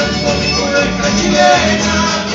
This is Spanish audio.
cantando mi cueca chilena.